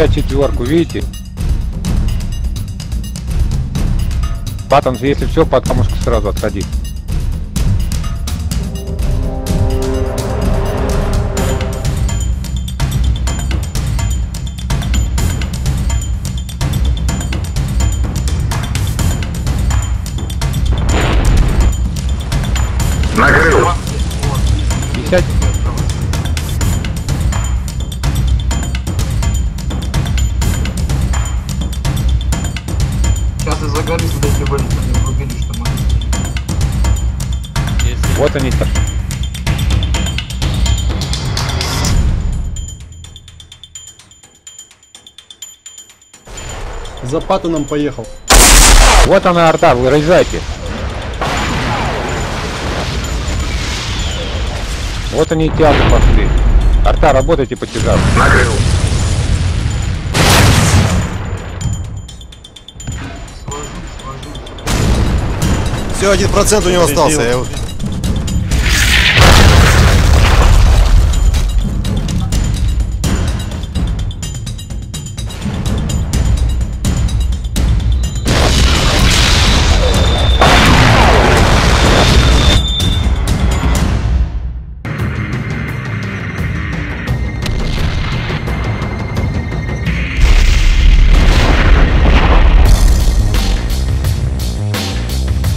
54-ку, видите? Паттон, если все, под камушку сразу отходи. Горы сюда если были, не врубили, что мы. Вот они -то. За Паттоном поехал. Вот она орда, вырезайте. Вот они тягу пошли. Арта, работайте по тяжам. Накрыл. Все, один процент у него остался. Я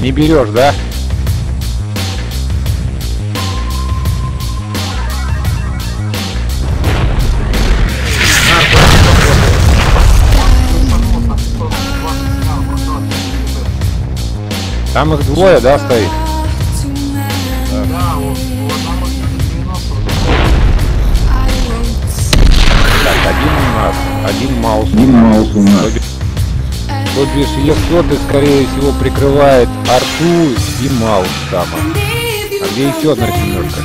Не берешь, да? Там их двое, да, стоит? Да, вот, у одного 90 Так, один у нас, один маус. Один маус у нас. То бишь, Е100 скорее всего прикрывает арту и маус там. А где еще одна семерка?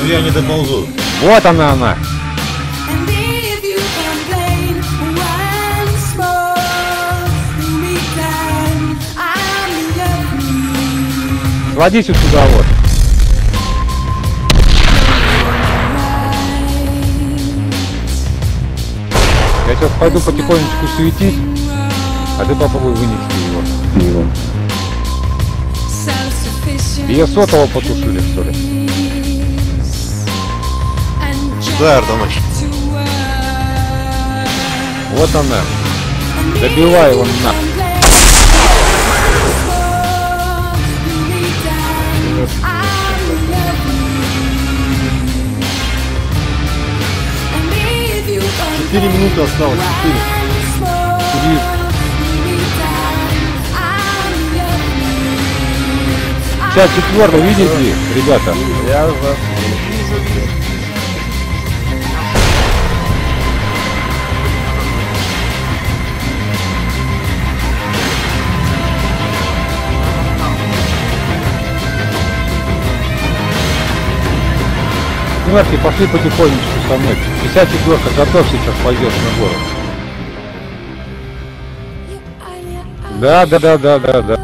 Ну я не доползу. Вот она она. Кладись вот сюда вот. Сейчас пойду потихонечку светить, а ты попробуй вынести его. Ее сотого потушили, что ли? Да, Артемыч. Вот она. Добивай его нахуй. Четыре минуты осталось. Четыре. Сейчас четвертый, видите, ребята? Я вас Семерки, пошли потихонечку со мной. 54-ка, готов сейчас пойдешь на город. Да, да, да, да, да, да.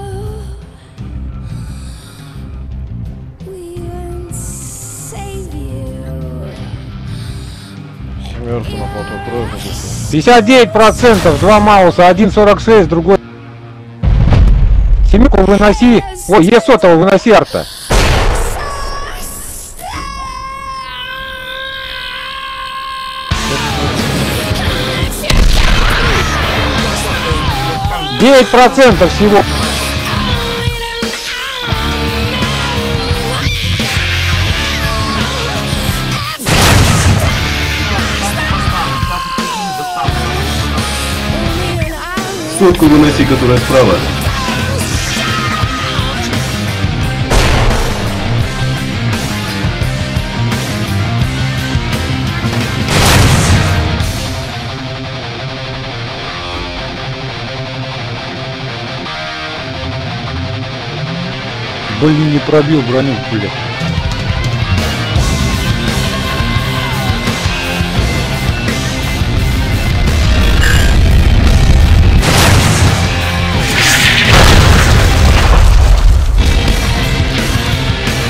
Семерку на фото крови. 59%, два Мауса, 1.46, другой. Семерку выноси. Ой, Е сотого выноси арта. Девять процентов всего. Сотку выноси, которая справа. Блин, не пробил броню, блядь.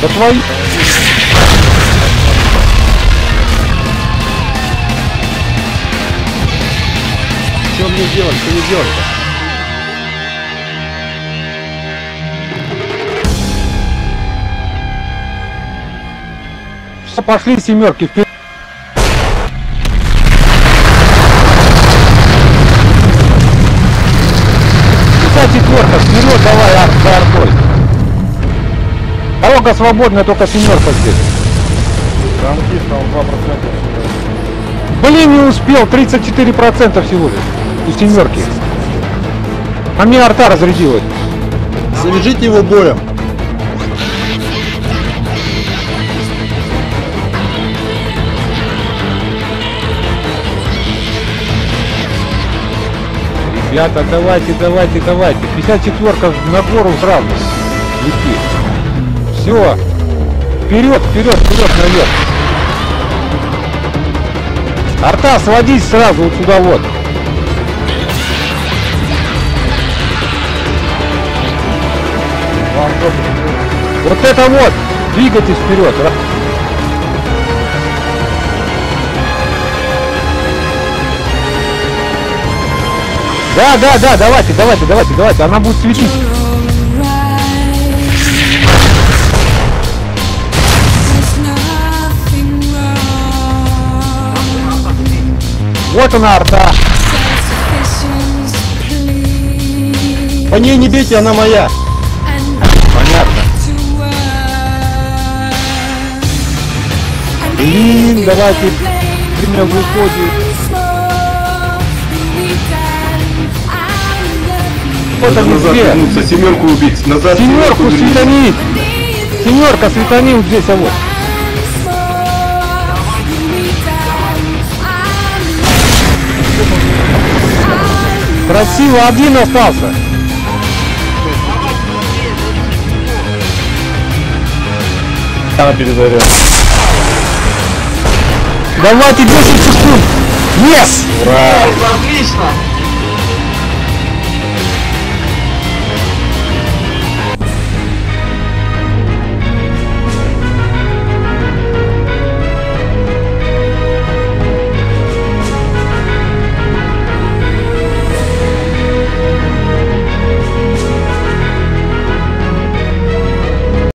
Да твои... Что мне делать, что мне делать-то? Пошли семерки вперед. Четверка, вперед давай ар- за артой. Дорога свободная, только семерка здесь. Танкист, там 2%. Блин, не успел, 34% всего лишь. У семерки. А мне арта разрядилась. Завяжите его боем. Ребята, давайте, давайте, давайте. 54-ка на гору сразу. Лети. Все. Вперед, вперед, вперед, наверх. Арта, сводись сразу вот сюда вот. Вот это вот. Двигайтесь вперед. Да, да, да, давайте, давайте, давайте, давайте. Она будет светить. Вот она арта. По ней не бейте, она моя. Понятно. Блин, давайте. Время выходит. Вот Надо они назад две. вернуться, семерку убить. Назад Семерку светани. Семерка светани вот здесь, а вот. Красиво, один остался. Она перезаряд. Давайте 10 секунд. Yes! Отлично!